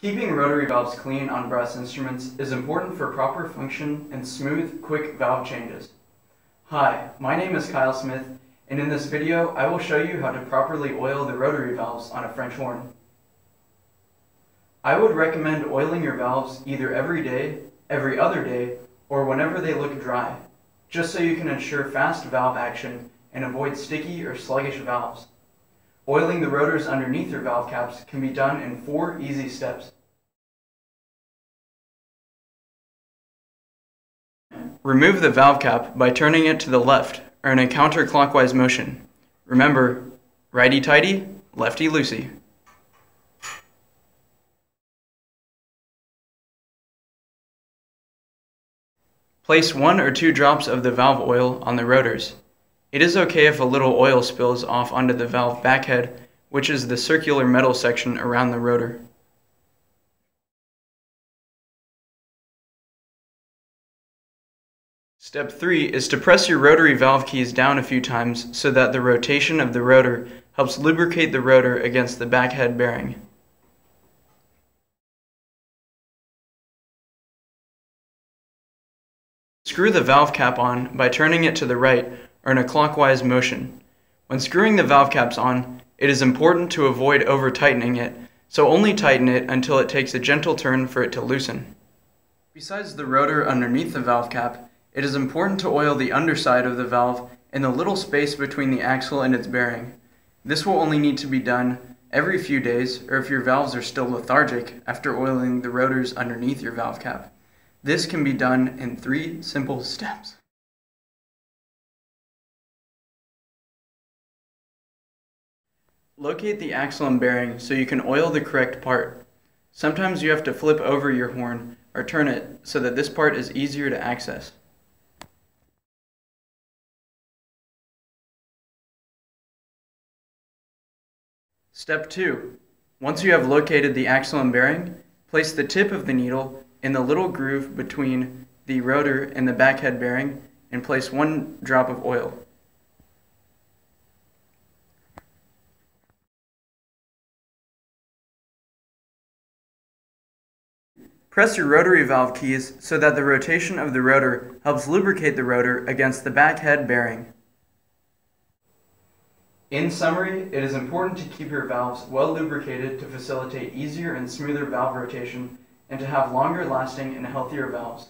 Keeping rotary valves clean on brass instruments is important for proper function and smooth, quick valve changes. Hi, my name is Kyle Smith, and in this video I will show you how to properly oil the rotary valves on a French horn. I would recommend oiling your valves either every day, every other day, or whenever they look dry, just so you can ensure fast valve action and avoid sticky or sluggish valves. Oiling the rotors underneath your valve caps can be done in four easy steps. Remove the valve cap by turning it to the left or in a counterclockwise motion. Remember, righty-tighty, lefty-loosey. Place one or two drops of the valve oil on the rotors. It is okay if a little oil spills off onto the valve backhead, which is the circular metal section around the rotor. Step 3 is to press your rotary valve keys down a few times so that the rotation of the rotor helps lubricate the rotor against the backhead bearing. Screw the valve cap on by turning it to the right or in a clockwise motion. When screwing the valve caps on, it is important to avoid over tightening it, so only tighten it until it takes a gentle turn for it to loosen. Besides the rotor underneath the valve cap, it is important to oil the underside of the valve in the little space between the axle and its bearing. This will only need to be done every few days or if your valves are still lethargic after oiling the rotors underneath your valve cap. This can be done in three simple steps. Locate the axle and bearing so you can oil the correct part. Sometimes you have to flip over your horn or turn it so that this part is easier to access. Step 2. Once you have located the axle and bearing, place the tip of the needle in the little groove between the rotor and the backhead bearing and place one drop of oil. Press your rotary valve keys so that the rotation of the rotor helps lubricate the rotor against the back head bearing. In summary, it is important to keep your valves well lubricated to facilitate easier and smoother valve rotation and to have longer lasting and healthier valves.